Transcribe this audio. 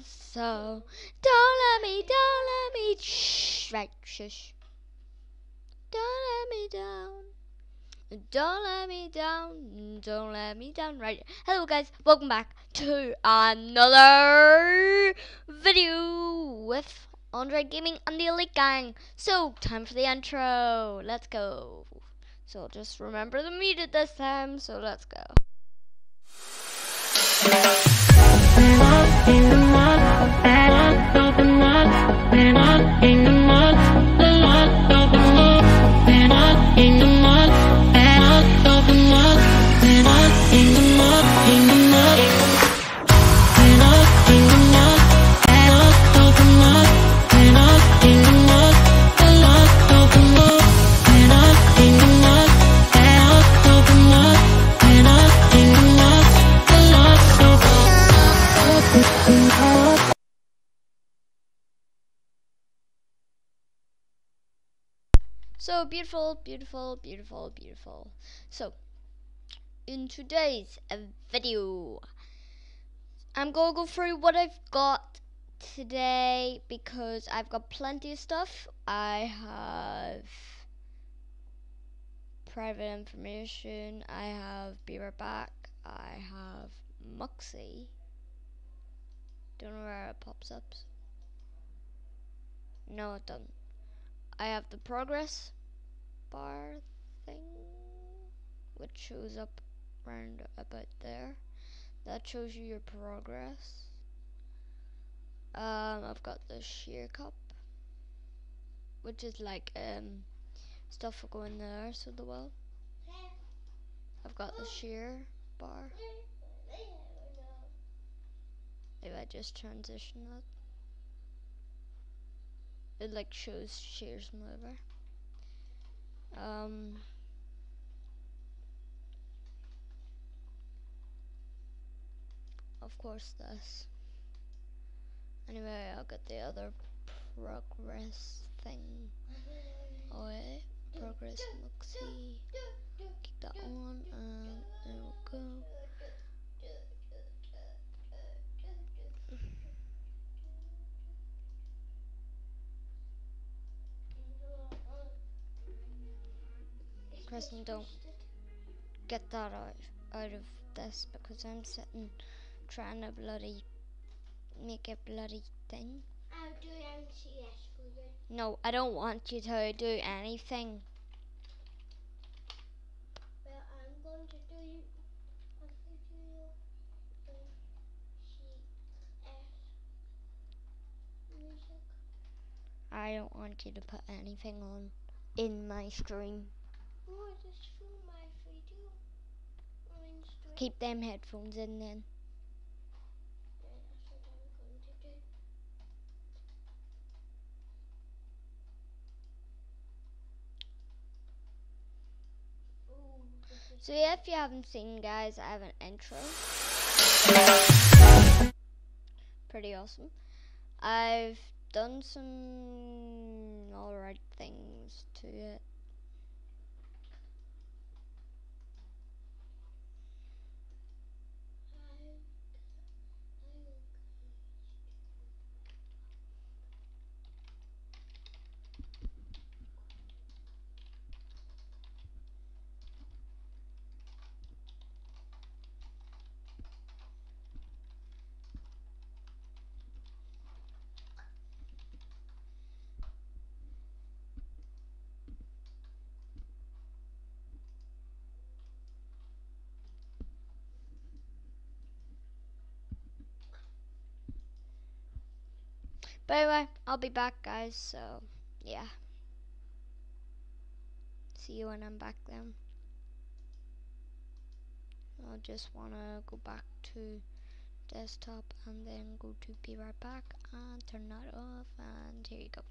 love. So don't let me, don't let me. Shh, right, shush. Don't let me down. Don't let me down. Don't let me down. Right. Hello, guys. Welcome back to another video with Andre Gaming and the Elite Gang. So, time for the intro. Let's go. So, just remember the muted this time. So, let's go. So beautiful, beautiful, beautiful, beautiful. So, in today's uh, video, I'm gonna go through what I've got today because I've got plenty of stuff. I have private information, I have Be Right Back, I have Muxy. Don't know where it pops up. No, it doesn't. I have the progress bar thing, which shows up around about there. That shows you your progress. Um, I've got the shear cup, which is like um stuff for going there, so the well. I've got the shear bar. If I just transition that it like shows shares and whatever. Um, of course this. Anyway, I'll get the other progress thing. Oh wait, progress Muxy. Keep that on and there Preston, don't get that out, out of this because I'm sitting trying to bloody make a bloody thing. I'll do NCS for you. No, I don't want you to do anything. Well, I'm going to do a video in CS music. I don't want you to put anything on in my stream. Keep them headphones in then. So yeah, if you haven't seen guys, I have an intro. Pretty awesome. I've done some alright things to it. But anyway, I'll be back guys, so yeah. See you when I'm back then. I'll just wanna go back to desktop and then go to be right back and turn that off and here you go.